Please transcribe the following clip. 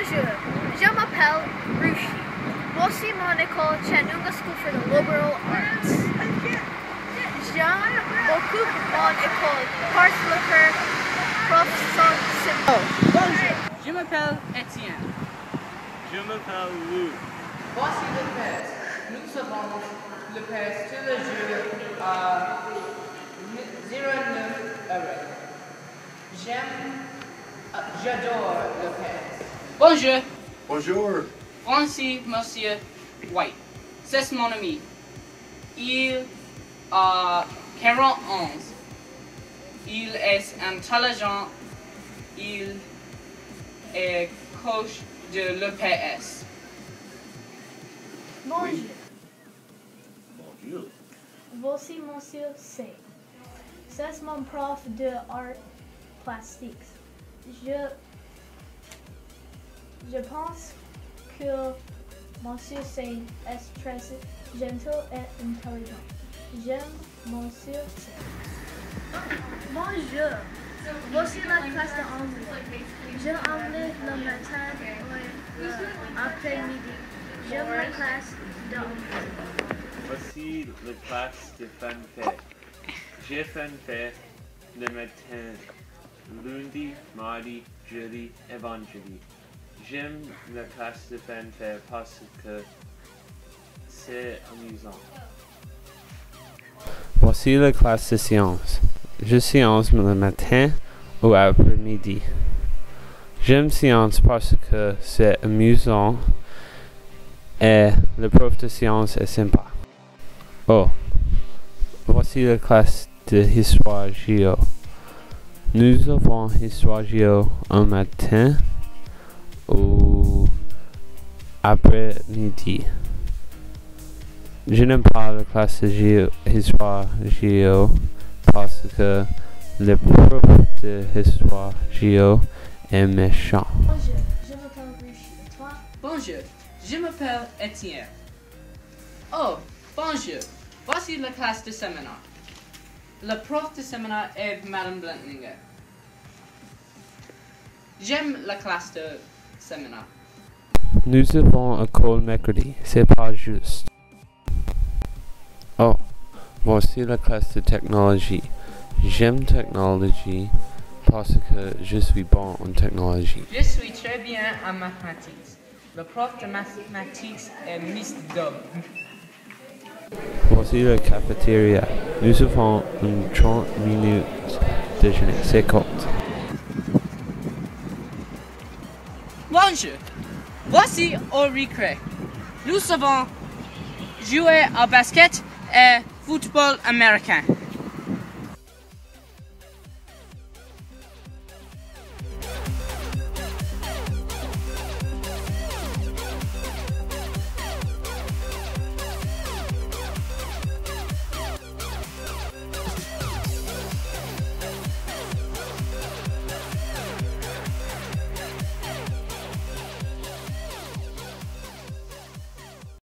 Bonjour, je m'appelle Rushi. Voici mon école Chattanooga School for the Liberal Arts. J'aime beaucoup mon école parce que professeur Simon. Oh, bonjour, je m'appelle Étienne. Je m'appelle Lou. Voici le père. Nous savons le père tous les jours à 09 heures. J'aime, euh, j'adore le père. Bonjour, Bonjour. Francis Monsieur White. C'est mon ami. Il a 41. Il est intelligent. Il est coach de l'EPS. Bonjour, Bonjour. voici Monsieur C. C'est mon prof de art plastique. Je, je pense que Monsieur C est très gentil et intelligent. J'aime Monsieur C. Bonjour, voici la classe d'anglais. Je anglais le matin euh, et l'après-midi. J'aime la classe d'anglais. Voici la classe de fanfare. J'ai fanfare le matin, lundi, mardi, jeudi et vendredi. J'aime la classe de fanfare parce que c'est amusant. Voici la classe de sciences. Je science le matin ou après-midi. J'aime science parce que c'est amusant et le prof de science est sympa. Oh, voici la classe de histoire géo. Nous avons histoire géo un matin ou après-midi. Je n'aime pas la classe de géo, histoire géo parce que le prof de histoire géo est méchant. Bonjour, je m'appelle Étienne. Oh, bonjour. Voici la classe de séminaire. Le prof de séminaire est Madame Blentlinger. J'aime la classe de séminaire. Nous avons un call mercredi, c'est pas juste. Oh, voici la classe de technologie. J'aime technologie parce que je suis bon en technologie. Je suis très bien en mathématiques. Le prof de mathématiques est Miss Dub. Voici la cafétéria. Nous avons une 30 minutes déjeuner, c'est court. Bonjour. Voici au récré. Nous savons jouer au basket et football américain.